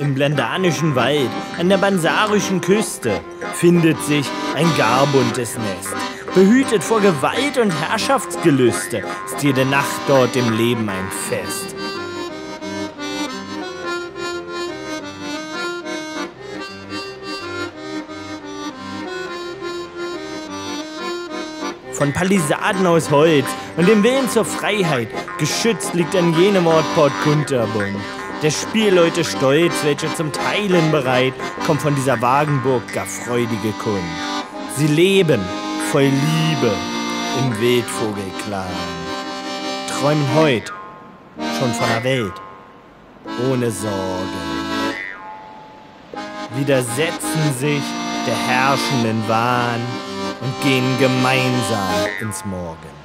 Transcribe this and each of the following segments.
Im blendanischen Wald, an der bansarischen Küste, findet sich ein gar buntes Nest. Behütet vor Gewalt und Herrschaftsgelüste, ist jede Nacht dort im Leben ein Fest. von Palisaden aus Holz und dem Willen zur Freiheit. Geschützt liegt an jenem Ort Port Kunterbund. Der Spielleute Stolz, welcher zum Teilen bereit, kommt von dieser Wagenburg gar freudige Kund. Sie leben voll Liebe im Wildvogelclan. Träumen heut schon von der Welt ohne Sorgen. Widersetzen sich der herrschenden Wahn und gehen gemeinsam ins Morgen.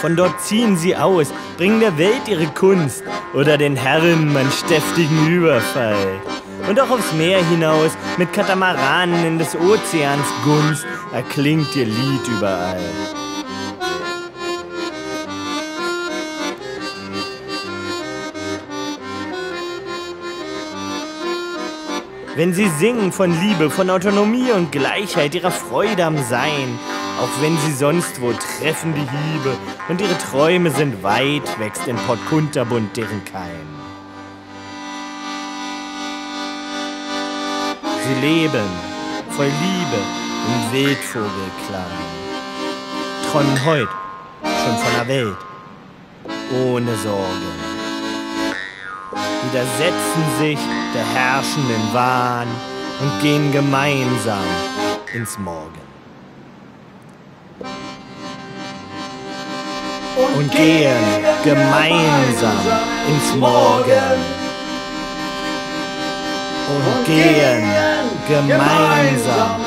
Von dort ziehen sie aus, bringen der Welt ihre Kunst oder den Herren man steftigen Überfall. Und auch aufs Meer hinaus, mit Katamaranen in des Ozeans Gunst, erklingt ihr Lied überall. Wenn sie singen von Liebe, von Autonomie und Gleichheit, ihrer Freude am Sein, auch wenn sie sonst wo treffen die Hiebe und ihre Träume sind weit, wächst in Port Kunterbund deren Keim. Sie leben voll Liebe im Wildvogelklang, träumen heut schon von der Welt ohne Sorgen, widersetzen sich der herrschenden Wahn und gehen gemeinsam ins Morgen. Und gehen gemeinsam ins Morgen. Und gehen gemeinsam.